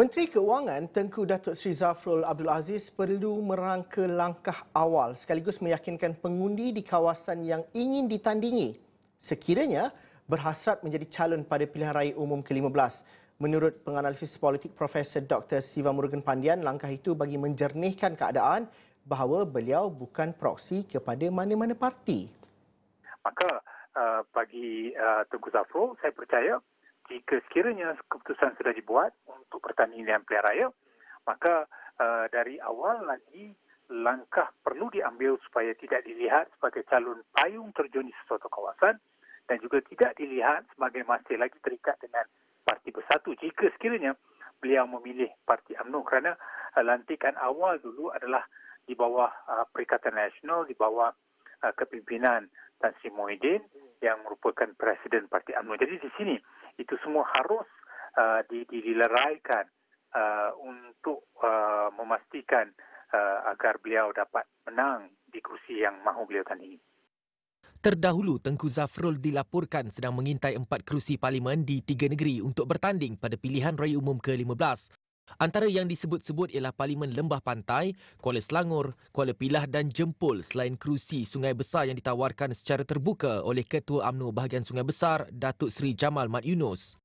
Menteri Keuangan Tengku Datuk Seri Zafrul Abdul Aziz perlu merangka langkah awal sekaligus meyakinkan pengundi di kawasan yang ingin ditandingi sekiranya berhasrat menjadi calon pada pilihan raya umum ke-15. Menurut penganalisis politik Profesor Dr. Siva Murugan Pandian, langkah itu bagi menjernihkan keadaan bahawa beliau bukan proksi kepada mana-mana parti. Maka uh, bagi uh, Tengku Zafrul, saya percaya jika sekiranya keputusan sudah dibuat untuk pertandingan pilihan raya, maka uh, dari awal lagi langkah perlu diambil supaya tidak dilihat sebagai calon payung terjun di sesuatu kawasan dan juga tidak dilihat sebagai masih lagi terikat dengan parti bersatu jika sekiranya beliau memilih parti UMNO kerana uh, lantikan awal dulu adalah di bawah uh, Perikatan Nasional, di bawah uh, kepimpinan Tan Sri Muhyiddin yang merupakan Presiden Parti UMNO. Jadi di sini itu semua harus uh, dileraikan uh, untuk uh, memastikan uh, agar beliau dapat menang di kursi yang mahu beliau tandingi. Terdahulu, Tengku Zafrul dilaporkan sedang mengintai empat kerusi parlimen di tiga negeri untuk bertanding pada pilihan raya umum ke-15. Antara yang disebut-sebut ialah Parlimen Lembah Pantai, Kuala Selangor, Kuala Pilah dan Jempol selain kerusi Sungai Besar yang ditawarkan secara terbuka oleh Ketua UMNO bahagian Sungai Besar, Datuk Seri Jamal Mat Yunus.